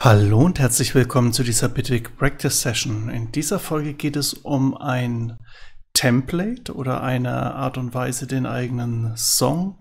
Hallo und herzlich willkommen zu dieser Bitwig Practice Session. In dieser Folge geht es um ein Template oder eine Art und Weise, den eigenen Song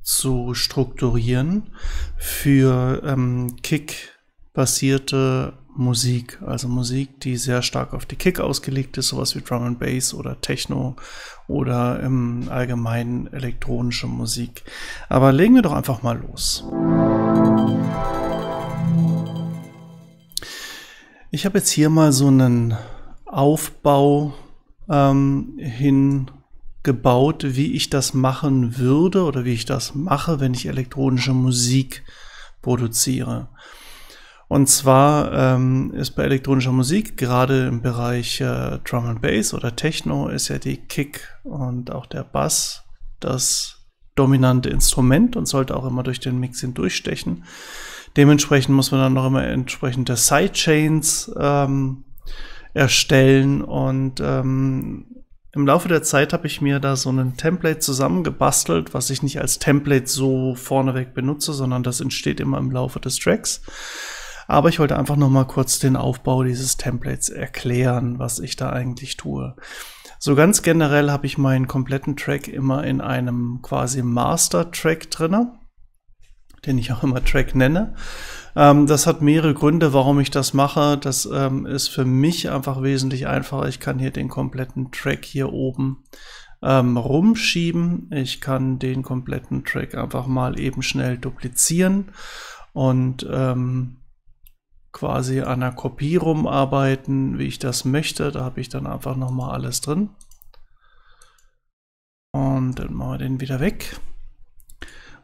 zu strukturieren für ähm, Kick-basierte Musik. Also Musik, die sehr stark auf die Kick ausgelegt ist, sowas wie Drum and Bass oder Techno oder im Allgemeinen elektronische Musik. Aber legen wir doch einfach mal los. Ich habe jetzt hier mal so einen Aufbau ähm, hingebaut, wie ich das machen würde oder wie ich das mache, wenn ich elektronische Musik produziere. Und zwar ähm, ist bei elektronischer Musik, gerade im Bereich äh, Drum and Bass oder Techno, ist ja die Kick und auch der Bass das dominante Instrument und sollte auch immer durch den Mix hindurchstechen. Dementsprechend muss man dann noch immer entsprechende Sidechains ähm, erstellen und ähm, im Laufe der Zeit habe ich mir da so ein Template zusammengebastelt, was ich nicht als Template so vorneweg benutze, sondern das entsteht immer im Laufe des Tracks. Aber ich wollte einfach noch mal kurz den Aufbau dieses Templates erklären, was ich da eigentlich tue. So ganz generell habe ich meinen kompletten Track immer in einem quasi Master Track drinne den ich auch immer Track nenne. Ähm, das hat mehrere Gründe, warum ich das mache. Das ähm, ist für mich einfach wesentlich einfacher. Ich kann hier den kompletten Track hier oben ähm, rumschieben. Ich kann den kompletten Track einfach mal eben schnell duplizieren und ähm, quasi an einer Kopie rumarbeiten, wie ich das möchte. Da habe ich dann einfach nochmal alles drin. Und dann machen wir den wieder weg.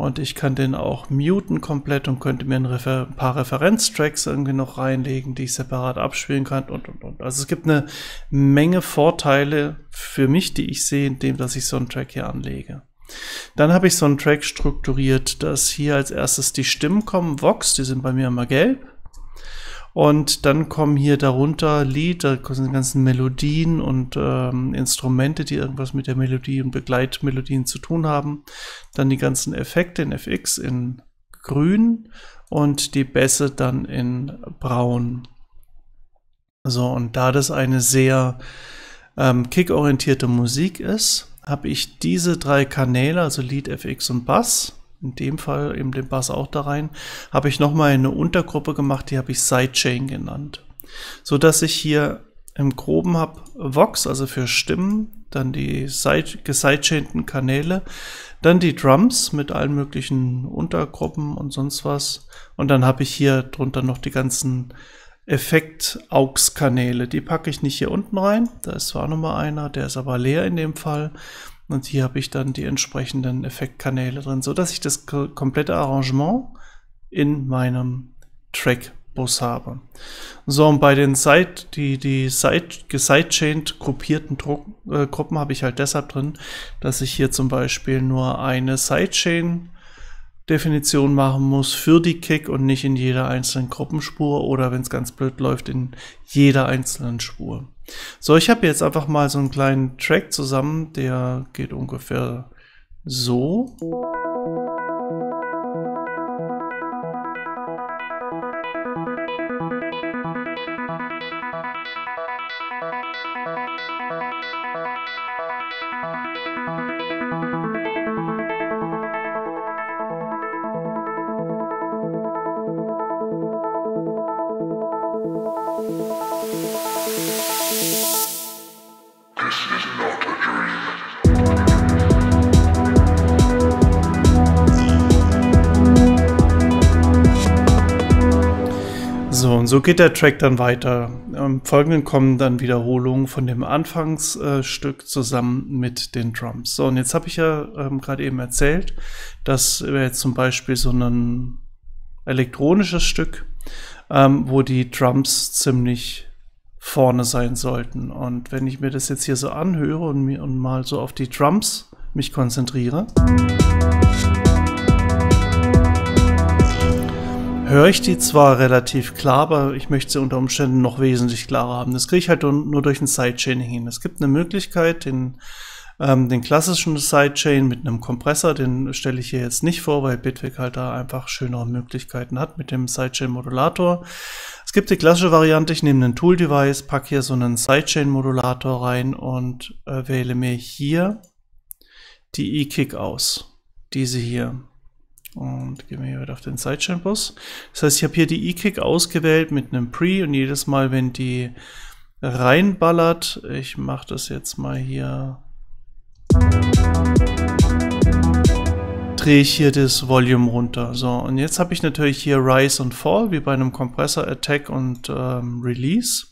Und ich kann den auch muten komplett und könnte mir ein, Refer ein paar Referenztracks irgendwie noch reinlegen, die ich separat abspielen kann und, und, und. Also es gibt eine Menge Vorteile für mich, die ich sehe, indem dass ich so einen Track hier anlege. Dann habe ich so einen Track strukturiert, dass hier als erstes die Stimmen kommen, Vox, die sind bei mir immer gelb. Und dann kommen hier darunter Lied, da sind ganzen Melodien und ähm, Instrumente, die irgendwas mit der Melodie und Begleitmelodien zu tun haben. Dann die ganzen Effekte in FX in grün und die Bässe dann in braun. So, und da das eine sehr ähm, kickorientierte Musik ist, habe ich diese drei Kanäle, also Lead, FX und Bass, in dem Fall eben den Bass auch da rein, habe ich nochmal eine Untergruppe gemacht, die habe ich Sidechain genannt. So dass ich hier im Groben habe Vox, also für Stimmen, dann die gesidechainten Kanäle, dann die Drums mit allen möglichen Untergruppen und sonst was. Und dann habe ich hier drunter noch die ganzen Effekt-AUX-Kanäle. Die packe ich nicht hier unten rein. Da ist zwar nochmal einer, der ist aber leer in dem Fall. Und hier habe ich dann die entsprechenden Effektkanäle drin, so dass ich das komplette Arrangement in meinem Trackbus habe. So, und bei den Side, die, die Side, gesidechained gruppierten Druck, äh, Gruppen habe ich halt deshalb drin, dass ich hier zum Beispiel nur eine Sidechain Definition machen muss für die Kick und nicht in jeder einzelnen Gruppenspur oder wenn es ganz blöd läuft, in jeder einzelnen Spur. So, ich habe jetzt einfach mal so einen kleinen Track zusammen, der geht ungefähr so. So, geht der Track dann weiter. Im Folgenden kommen dann Wiederholungen von dem Anfangsstück zusammen mit den Drums. So, und jetzt habe ich ja ähm, gerade eben erzählt, dass wir jetzt zum Beispiel so ein elektronisches Stück, ähm, wo die Drums ziemlich vorne sein sollten. Und wenn ich mir das jetzt hier so anhöre und, mir, und mal so auf die Drums mich konzentriere, höre ich die zwar relativ klar, aber ich möchte sie unter Umständen noch wesentlich klarer haben. Das kriege ich halt nur durch ein Sidechaining hin. Es gibt eine Möglichkeit, den Ähm, den klassischen Sidechain mit einem Kompressor, den stelle ich hier jetzt nicht vor, weil Bitwig halt da einfach schönere Möglichkeiten hat mit dem Sidechain-Modulator. Es gibt die klassische Variante, ich nehme ein Tool-Device, packe hier so einen Sidechain-Modulator rein und äh, wähle mir hier die E-Kick aus. Diese hier. Und gehen wir hier wieder auf den Sidechain-Bus. Das heißt, ich habe hier die E-Kick ausgewählt mit einem Pre und jedes Mal, wenn die reinballert, ich mache das jetzt mal hier, drehe ich hier das Volume runter. So, und jetzt habe ich natürlich hier Rise und Fall, wie bei einem Kompressor, Attack und ähm, Release.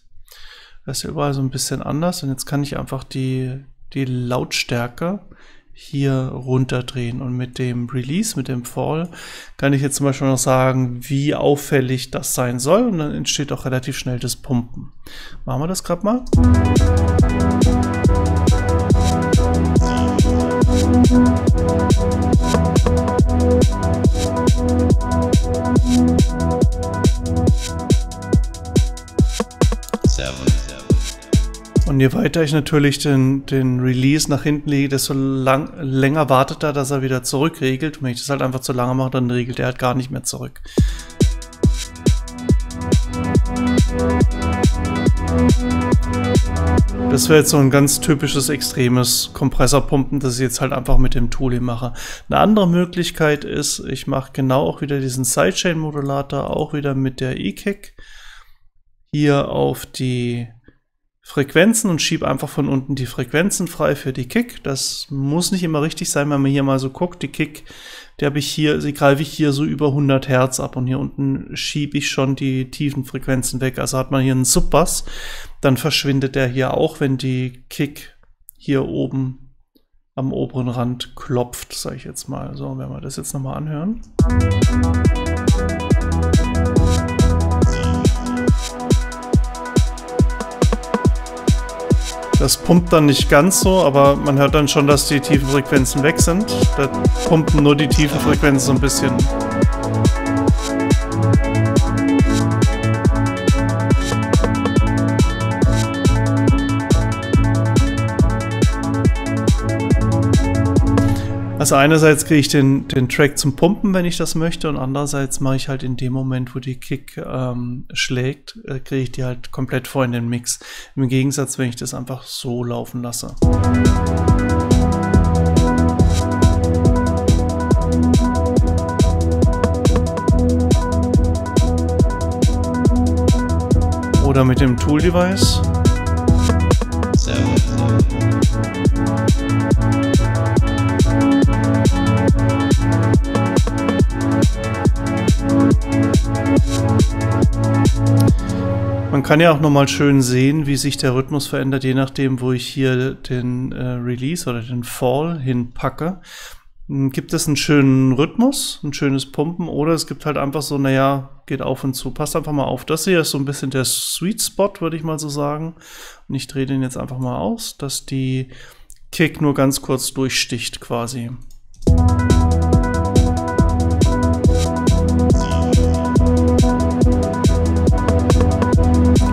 Das ist überall so ein bisschen anders und jetzt kann ich einfach die, die Lautstärke hier runterdrehen. Und mit dem Release, mit dem Fall, kann ich jetzt zum Beispiel noch sagen, wie auffällig das sein soll. Und dann entsteht auch relativ schnell das Pumpen. Machen wir das gerade mal. Je weiter ich natürlich den, den Release nach hinten lege, desto lang, länger wartet er, dass er wieder zurückregelt. Und wenn ich das halt einfach zu lange mache, dann regelt er halt gar nicht mehr zurück. Das wäre jetzt so ein ganz typisches extremes Kompressorpumpen, das ich jetzt halt einfach mit dem Tool mache. Eine andere Möglichkeit ist, ich mache genau auch wieder diesen Sidechain-Modulator, auch wieder mit der E-Kick hier auf die Frequenzen und schiebe einfach von unten die Frequenzen frei für die Kick. Das muss nicht immer richtig sein, wenn man hier mal so guckt. Die Kick, die habe ich hier, sie greife ich hier so über 100 Hertz ab und hier unten schiebe ich schon die tiefen Frequenzen weg. Also hat man hier einen Subbass, dann verschwindet der hier auch, wenn die Kick hier oben am oberen Rand klopft, sage ich jetzt mal. So, wenn wir das jetzt nochmal anhören. Das pumpt dann nicht ganz so, aber man hört dann schon, dass die tiefen Frequenzen weg sind. Da pumpen nur die tiefen Frequenzen so ein bisschen Also einerseits kriege ich den, den Track zum Pumpen, wenn ich das möchte, und andererseits mache ich halt in dem Moment, wo die Kick ähm, schlägt, äh, kriege ich die halt komplett vor in den Mix. Im Gegensatz, wenn ich das einfach so laufen lasse. Oder mit dem Tool-Device. Man kann ja auch nochmal schön sehen, wie sich der Rhythmus verändert, je nachdem, wo ich hier den äh, Release oder den Fall hinpacke. Hm, gibt es einen schönen Rhythmus, ein schönes Pumpen oder es gibt halt einfach so, naja, geht auf und zu. Passt einfach mal auf. Das hier ist so ein bisschen der Sweet Spot, würde ich mal so sagen. Und ich drehe den jetzt einfach mal aus, dass die Kick nur ganz kurz durchsticht quasi.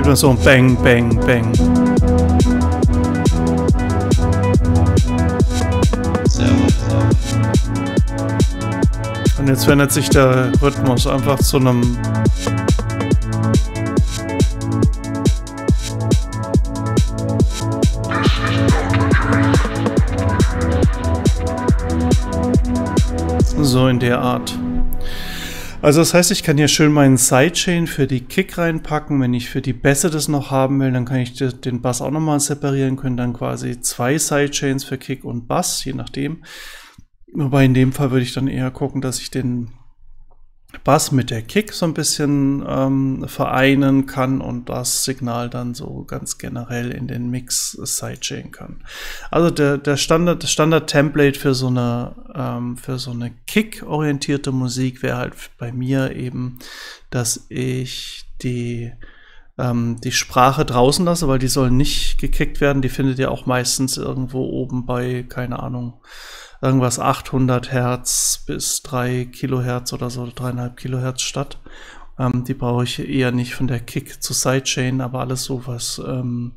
Gibt so ein Bang, Bang, Bang. Und jetzt wendet sich der Rhythmus einfach zu einem so in der Art. Also das heißt, ich kann hier schön meinen Sidechain für die Kick reinpacken. Wenn ich für die Bässe das noch haben will, dann kann ich den Bass auch nochmal separieren, können dann quasi zwei Sidechains für Kick und Bass, je nachdem. Wobei in dem Fall würde ich dann eher gucken, dass ich den Bass mit der Kick so ein bisschen ähm, vereinen kann und das Signal dann so ganz generell in den Mix sidechain kann. Also der, der Standard, Standard Template für so eine, ähm, für so eine Kick-orientierte Musik wäre halt bei mir eben, dass ich die ähm, die Sprache draußen lasse, weil die soll nicht gekickt werden. Die findet ihr auch meistens irgendwo oben bei, keine Ahnung, irgendwas 800 Hertz bis 3 Kilohertz oder so, 3,5 Kilohertz statt. Ähm, die brauche ich eher nicht von der Kick zu Sidechain, aber alles so was ähm,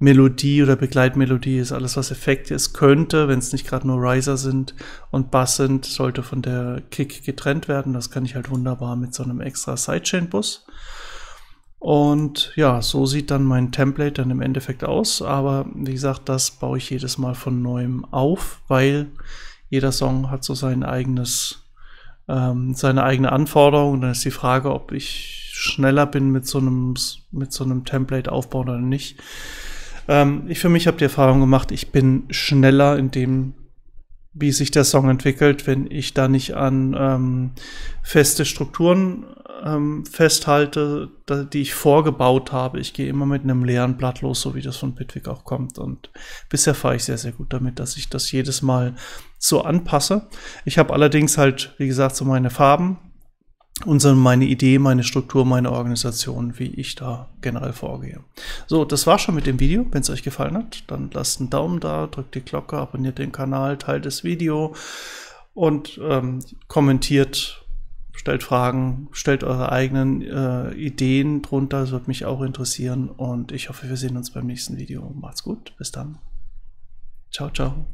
Melodie oder Begleitmelodie ist alles, was Effekte ist, könnte, wenn es nicht gerade nur Riser sind und Bass sind, sollte von der Kick getrennt werden. Das kann ich halt wunderbar mit so einem extra Sidechain-Bus. Und ja, so sieht dann mein Template dann im Endeffekt aus. Aber wie gesagt, das baue ich jedes Mal von neuem auf, weil jeder Song hat so sein eigenes, ähm, seine eigene Anforderung. Dann ist die Frage, ob ich schneller bin mit so einem, mit so einem Template aufbauen oder nicht. Ähm, ich für mich habe die Erfahrung gemacht, ich bin schneller in dem, wie sich der Song entwickelt, wenn ich da nicht an ähm, feste Strukturen ähm, festhalte, die ich vorgebaut habe. Ich gehe immer mit einem leeren Blatt los, so wie das von Bitwig auch kommt. Und bisher fahre ich sehr, sehr gut damit, dass ich das jedes Mal so anpasse. Ich habe allerdings halt, wie gesagt, so meine Farben und so meine Idee, meine Struktur, meine Organisation, wie ich da generell vorgehe. So, das war schon mit dem Video. Wenn es euch gefallen hat, dann lasst einen Daumen da, drückt die Glocke, abonniert den Kanal, teilt das Video und ähm, kommentiert stellt Fragen, stellt eure eigenen äh, Ideen drunter, das würde mich auch interessieren und ich hoffe, wir sehen uns beim nächsten Video. Macht's gut, bis dann. Ciao, ciao.